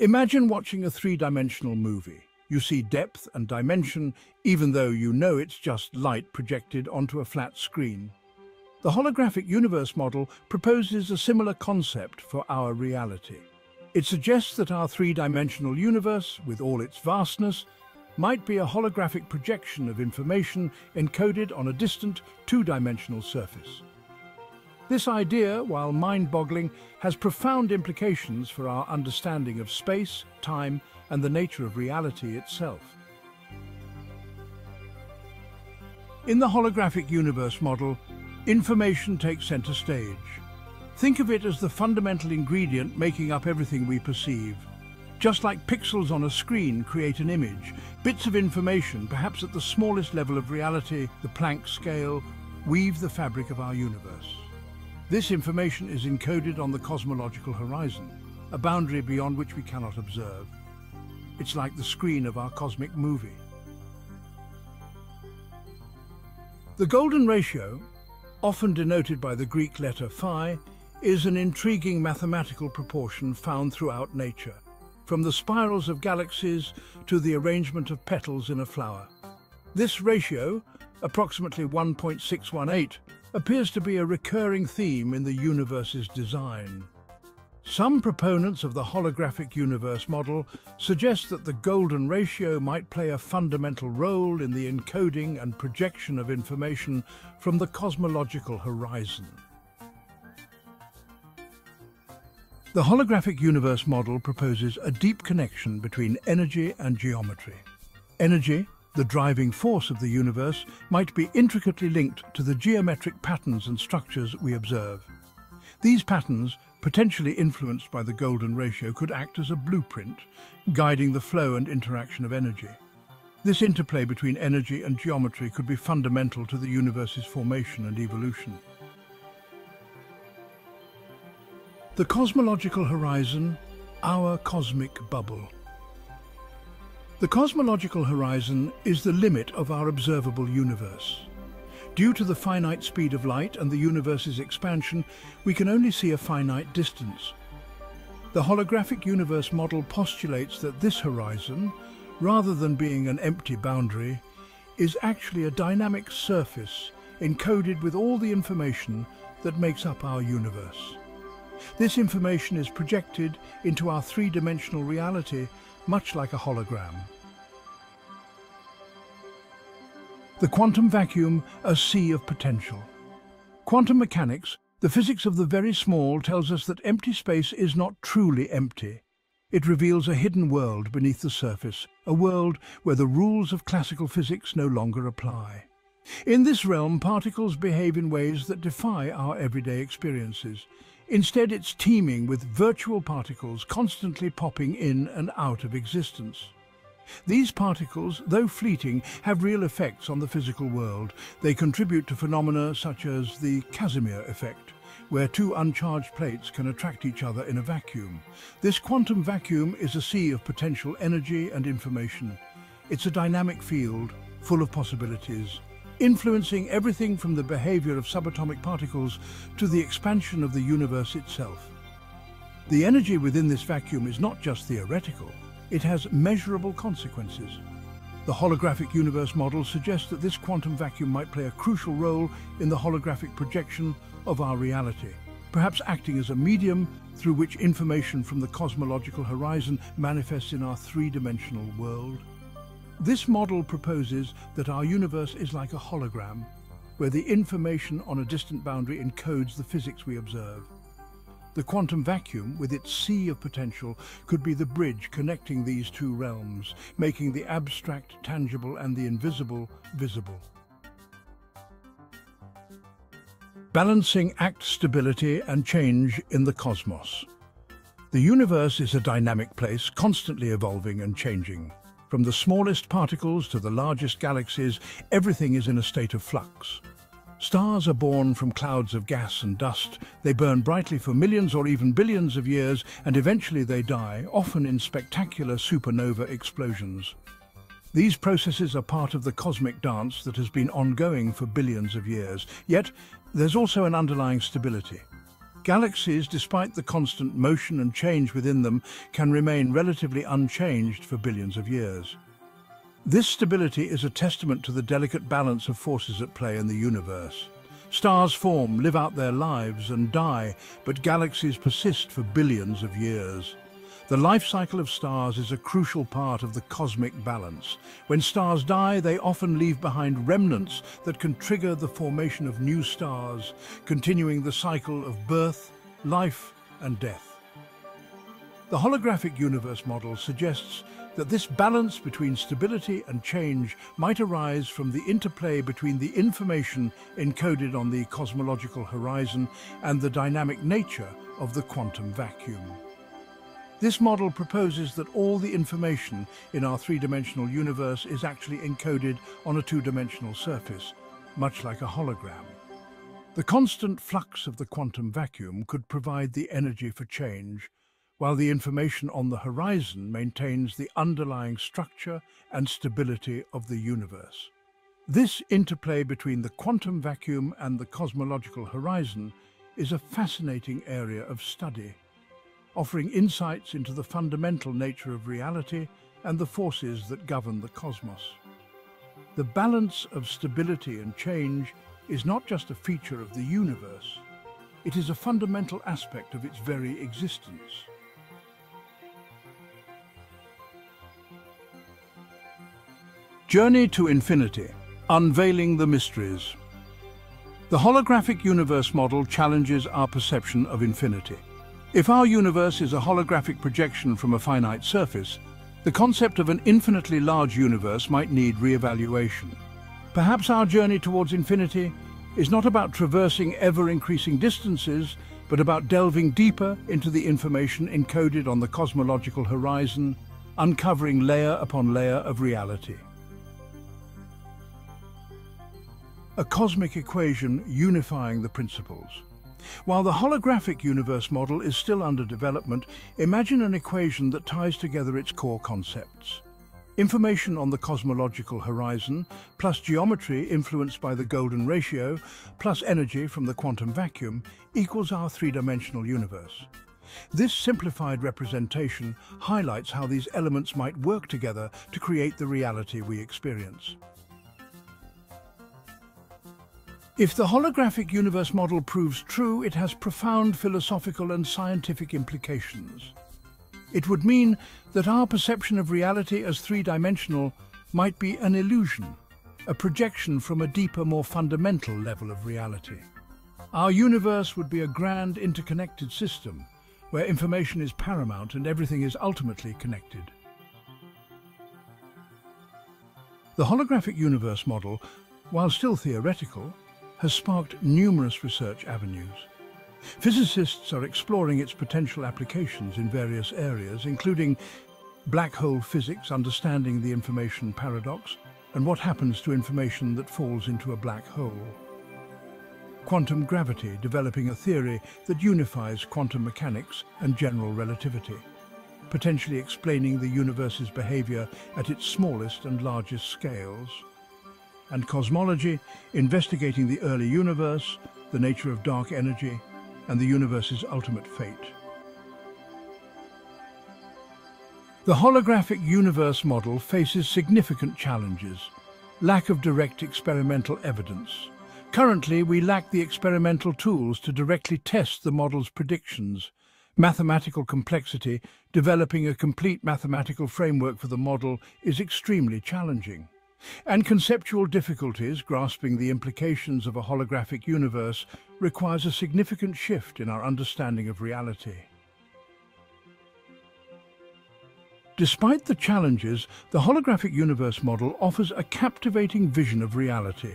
Imagine watching a three-dimensional movie. You see depth and dimension, even though you know it's just light projected onto a flat screen. The holographic universe model proposes a similar concept for our reality. It suggests that our three-dimensional universe, with all its vastness, might be a holographic projection of information encoded on a distant two-dimensional surface. This idea, while mind-boggling, has profound implications for our understanding of space, time and the nature of reality itself. In the holographic universe model, information takes center stage. Think of it as the fundamental ingredient making up everything we perceive. Just like pixels on a screen create an image, bits of information, perhaps at the smallest level of reality, the Planck scale, weave the fabric of our universe. This information is encoded on the cosmological horizon, a boundary beyond which we cannot observe. It's like the screen of our cosmic movie. The golden ratio, often denoted by the Greek letter phi, is an intriguing mathematical proportion found throughout nature, from the spirals of galaxies to the arrangement of petals in a flower. This ratio, approximately 1.618, appears to be a recurring theme in the universe's design. Some proponents of the holographic universe model suggest that the golden ratio might play a fundamental role in the encoding and projection of information from the cosmological horizon. The holographic universe model proposes a deep connection between energy and geometry. Energy, the driving force of the universe, might be intricately linked to the geometric patterns and structures we observe. These patterns potentially influenced by the golden ratio, could act as a blueprint, guiding the flow and interaction of energy. This interplay between energy and geometry could be fundamental to the universe's formation and evolution. The cosmological horizon, our cosmic bubble. The cosmological horizon is the limit of our observable universe. Due to the finite speed of light and the universe's expansion, we can only see a finite distance. The holographic universe model postulates that this horizon, rather than being an empty boundary, is actually a dynamic surface encoded with all the information that makes up our universe. This information is projected into our three-dimensional reality much like a hologram. The quantum vacuum, a sea of potential. Quantum mechanics, the physics of the very small, tells us that empty space is not truly empty. It reveals a hidden world beneath the surface, a world where the rules of classical physics no longer apply. In this realm, particles behave in ways that defy our everyday experiences. Instead, it's teeming with virtual particles constantly popping in and out of existence. These particles, though fleeting, have real effects on the physical world. They contribute to phenomena such as the Casimir effect, where two uncharged plates can attract each other in a vacuum. This quantum vacuum is a sea of potential energy and information. It's a dynamic field, full of possibilities, influencing everything from the behavior of subatomic particles to the expansion of the universe itself. The energy within this vacuum is not just theoretical, it has measurable consequences. The holographic universe model suggests that this quantum vacuum might play a crucial role in the holographic projection of our reality, perhaps acting as a medium through which information from the cosmological horizon manifests in our three-dimensional world. This model proposes that our universe is like a hologram, where the information on a distant boundary encodes the physics we observe. The quantum vacuum, with its sea of potential, could be the bridge connecting these two realms, making the abstract tangible and the invisible visible. Balancing act stability and change in the cosmos. The universe is a dynamic place, constantly evolving and changing. From the smallest particles to the largest galaxies, everything is in a state of flux. Stars are born from clouds of gas and dust. They burn brightly for millions or even billions of years and eventually they die, often in spectacular supernova explosions. These processes are part of the cosmic dance that has been ongoing for billions of years. Yet, there's also an underlying stability. Galaxies, despite the constant motion and change within them, can remain relatively unchanged for billions of years. This stability is a testament to the delicate balance of forces at play in the universe. Stars form, live out their lives and die, but galaxies persist for billions of years. The life cycle of stars is a crucial part of the cosmic balance. When stars die, they often leave behind remnants that can trigger the formation of new stars, continuing the cycle of birth, life and death. The holographic universe model suggests that this balance between stability and change might arise from the interplay between the information encoded on the cosmological horizon and the dynamic nature of the quantum vacuum. This model proposes that all the information in our three-dimensional universe is actually encoded on a two-dimensional surface, much like a hologram. The constant flux of the quantum vacuum could provide the energy for change, while the information on the horizon maintains the underlying structure and stability of the universe. This interplay between the quantum vacuum and the cosmological horizon is a fascinating area of study offering insights into the fundamental nature of reality and the forces that govern the cosmos. The balance of stability and change is not just a feature of the universe, it is a fundamental aspect of its very existence. Journey to Infinity, Unveiling the Mysteries. The holographic universe model challenges our perception of infinity. If our universe is a holographic projection from a finite surface, the concept of an infinitely large universe might need re-evaluation. Perhaps our journey towards infinity is not about traversing ever-increasing distances, but about delving deeper into the information encoded on the cosmological horizon, uncovering layer upon layer of reality. A cosmic equation unifying the principles. While the holographic universe model is still under development, imagine an equation that ties together its core concepts. Information on the cosmological horizon, plus geometry influenced by the golden ratio, plus energy from the quantum vacuum, equals our three-dimensional universe. This simplified representation highlights how these elements might work together to create the reality we experience. If the holographic universe model proves true, it has profound philosophical and scientific implications. It would mean that our perception of reality as three-dimensional might be an illusion, a projection from a deeper, more fundamental level of reality. Our universe would be a grand interconnected system, where information is paramount and everything is ultimately connected. The holographic universe model, while still theoretical, has sparked numerous research avenues. Physicists are exploring its potential applications in various areas, including black hole physics, understanding the information paradox, and what happens to information that falls into a black hole. Quantum gravity, developing a theory that unifies quantum mechanics and general relativity, potentially explaining the universe's behavior at its smallest and largest scales and cosmology, investigating the early universe, the nature of dark energy, and the universe's ultimate fate. The holographic universe model faces significant challenges. Lack of direct experimental evidence. Currently, we lack the experimental tools to directly test the model's predictions. Mathematical complexity, developing a complete mathematical framework for the model is extremely challenging and conceptual difficulties grasping the implications of a holographic universe requires a significant shift in our understanding of reality. Despite the challenges, the holographic universe model offers a captivating vision of reality.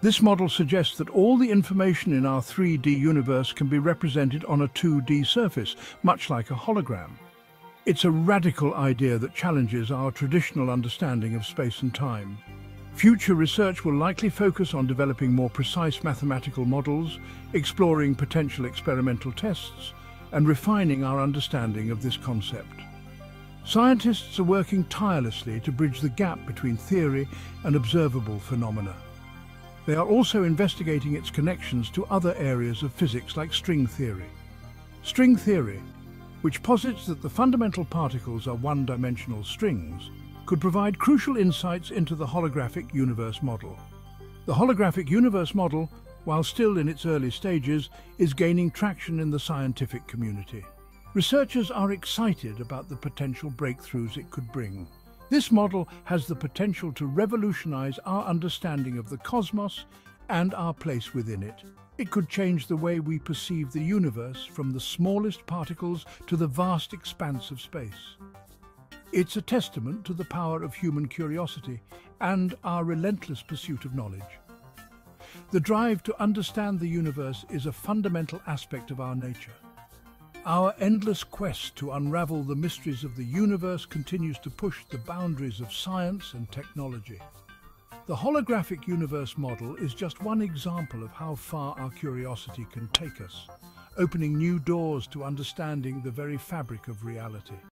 This model suggests that all the information in our 3D universe can be represented on a 2D surface, much like a hologram. It's a radical idea that challenges our traditional understanding of space and time. Future research will likely focus on developing more precise mathematical models, exploring potential experimental tests, and refining our understanding of this concept. Scientists are working tirelessly to bridge the gap between theory and observable phenomena. They are also investigating its connections to other areas of physics like string theory. String theory, which posits that the fundamental particles are one-dimensional strings, could provide crucial insights into the holographic universe model. The holographic universe model, while still in its early stages, is gaining traction in the scientific community. Researchers are excited about the potential breakthroughs it could bring. This model has the potential to revolutionize our understanding of the cosmos and our place within it. It could change the way we perceive the universe from the smallest particles to the vast expanse of space. It's a testament to the power of human curiosity and our relentless pursuit of knowledge. The drive to understand the universe is a fundamental aspect of our nature. Our endless quest to unravel the mysteries of the universe continues to push the boundaries of science and technology. The holographic universe model is just one example of how far our curiosity can take us, opening new doors to understanding the very fabric of reality.